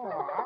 Oh.